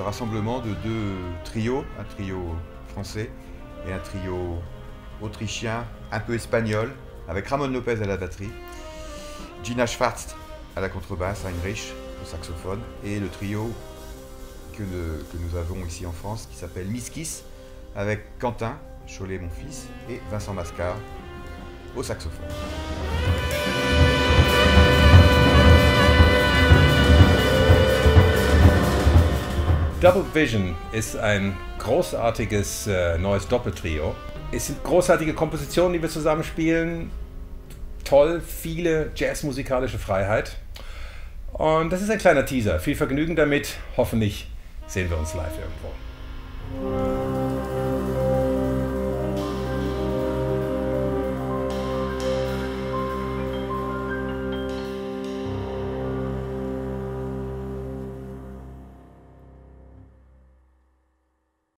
rassemblement de deux trios, un trio français et un trio autrichien, un peu espagnol, avec Ramon Lopez à la batterie, Gina Schwartz à la contrebasse, Heinrich au saxophone, et le trio que, que nous avons ici en France qui s'appelle Miskis, avec Quentin Cholet, mon fils, et Vincent Mascar au saxophone. Double Vision ist ein großartiges äh, neues Doppeltrio. Es sind großartige Kompositionen, die wir zusammen spielen. Toll, viele jazzmusikalische Freiheit. Und das ist ein kleiner Teaser. Viel Vergnügen damit. Hoffentlich sehen wir uns live irgendwo.